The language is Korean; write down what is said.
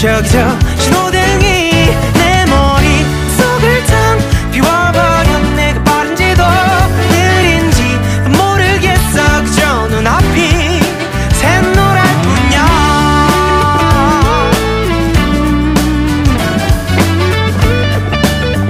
적적 신호대